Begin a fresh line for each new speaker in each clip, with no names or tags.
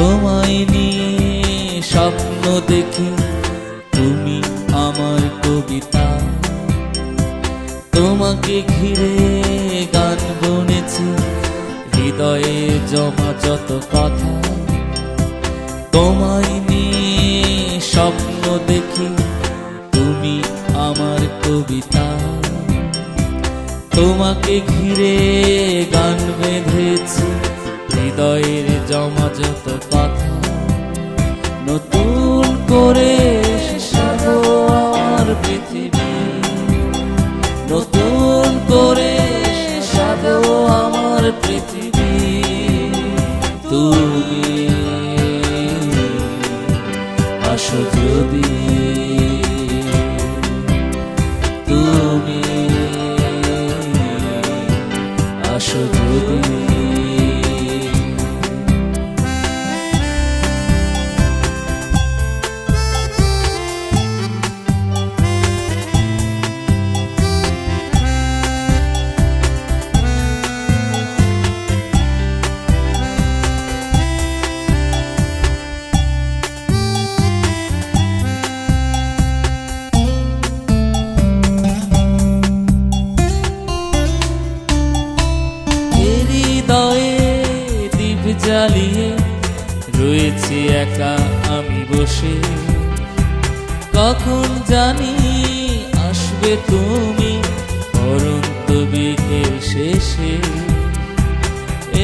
তোমায় নিয়ে স্বপ্ন দেখি, তুমি আমার কবিতা। তোমাকে ঘিরে গান বনেছি হৃদয়ে জমা যত কথা। তোমায় নিয়ে স্বপ্ন দেখি, তুমি আমার কবিতা। তোমাকে ঘিরে গান বেঁধেছি, হৃদয়ের জমা যত পৃথিবী। নতুন করে সাজো আমার পৃথিবী। তুমি আসো যদি। তুমি আসো যদি। হৃদয়ে দীপ জ্বালিয়ে রয়েছি একা আমি বসে। কখন জানি আসবে তুমি অরন্ত বিকেল শেষে।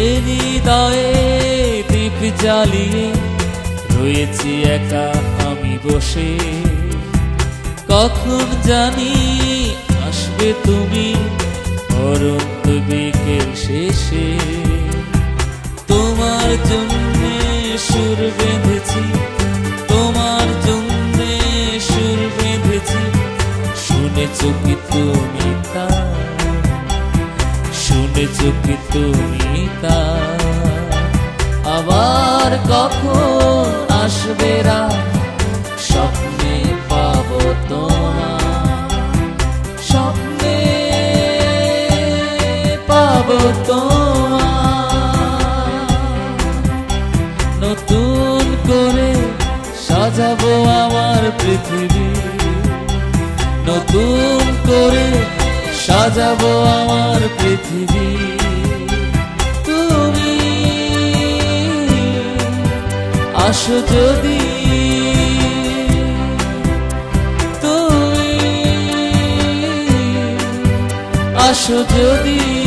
এ হৃদয়ে দীপ জ্বালিয়ে রয়েছি একা আমি বসে। কখন জানি আসবে তুমি শেষে তোমার জন্য সুর বেঁধেছি, তোমার জন্য সুর বেঁধেছি। শুনেছ কি তুমি তা? শুনেছ কি তুমি তা? আবার কখন আসবে রাত? নতুন করে সাজাবো আমার পৃথিবী। নতুন করে সাজাবো আমার পৃথিবী। তুমি আসো যদি, তুমি আসো যদি।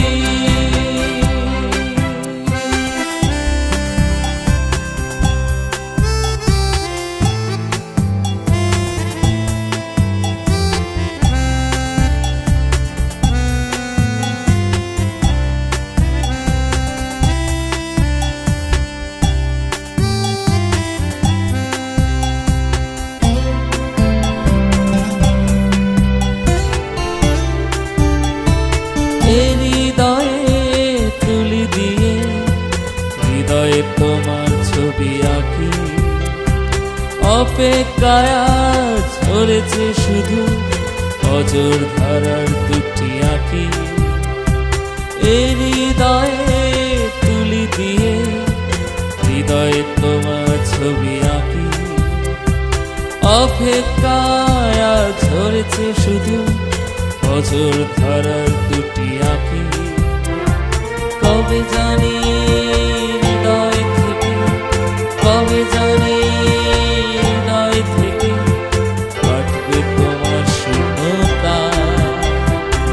হৃদয়ে তুলি দিয়ে, হৃদয়ে তোমার ছবি আঁকি। অপেক্ষায় ধরেছে শুধু অজর ধারার দুটি আঁকি। হৃদয়ে তুলি দিয়ে, হৃদয়ে তোমার ছবি আঁকি। অপেক্ষায় ধরেছে শুধু অজর ধারার দুটি আঁকি। কবে জানি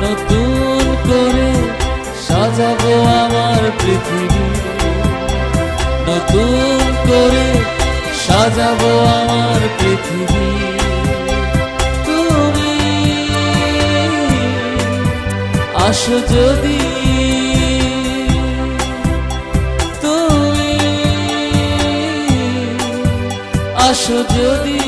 নতুন করে সাজাবো আমার পৃথিবী। নতুন করে সাজাবো আমার পৃথিবী। আসো যদি তুমি আসো যদি